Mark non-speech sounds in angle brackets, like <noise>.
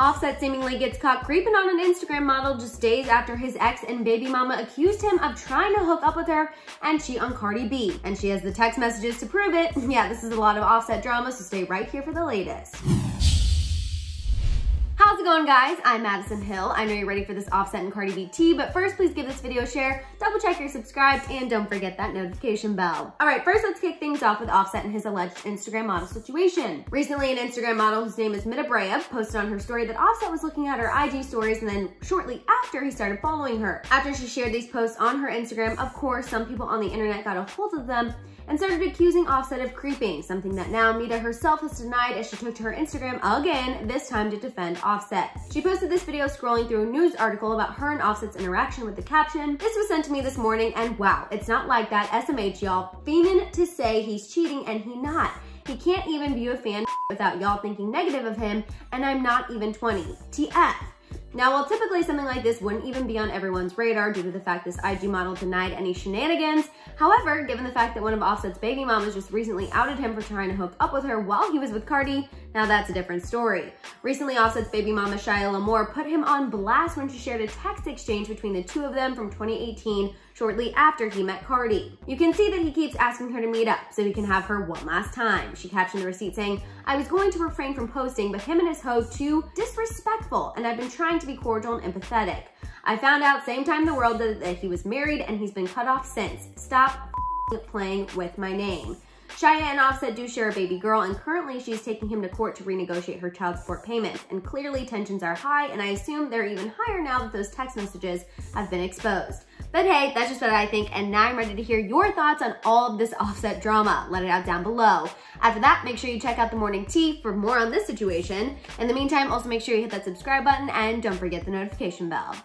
Offset seemingly gets caught creeping on an Instagram model just days after his ex and baby mama accused him of trying to hook up with her and cheat on Cardi B. And she has the text messages to prove it. <laughs> Yeah, this is a lot of Offset drama, so stay right here for the latest. How's it going guys? I'm Madison Hill. I know you're ready for this Offset and Cardi B tea, but first please give this video a share, double check you're subscribed, and don't forget that notification bell. All right, first let's kick things off with Offset and his alleged Instagram model situation. Recently, an Instagram model whose name is Mida Brea posted on her story that Offset was looking at her IG stories and then shortly after he started following her. After she shared these posts on her Instagram, of course, some people on the internet got a hold of them and started accusing Offset of creeping, something that now Mida herself has denied as she took to her Instagram again, this time to defend. She posted this video scrolling through a news article about her and Offset's interaction with the caption, this was sent to me this morning and wow, it's not like that SMH y'all, fiending to say he's cheating and he not. He can't even view a fan without y'all thinking negative of him and I'm not even 20. TF. Now, while typically something like this wouldn't even be on everyone's radar due to the fact this IG model denied any shenanigans, however, given the fact that one of Offset's baby mamas just recently outed him for trying to hook up with her while he was with Cardi, now that's a different story. Recently, Offset's baby mama Shya L'Amour put him on blast when she shared a text exchange between the two of them from 2018 shortly after he met Cardi. You can see that he keeps asking her to meet up so he can have her one last time. She captioned the receipt saying, I was going to refrain from posting, but him and his hoe too disrespectful, and I've been trying to be cordial and empathetic. I found out same time the world that, that he was married and he's been cut off since. Stop playing with my name. Shya and Offset do share a baby girl, and currently she's taking him to court to renegotiate her child support payments. And clearly tensions are high, and I assume they're even higher now that those text messages have been exposed. But hey, that's just what I think, and now I'm ready to hear your thoughts on all of this Offset drama. Let it out down below. After that, make sure you check out the morning tea for more on this situation. In the meantime, also make sure you hit that subscribe button and don't forget the notification bell.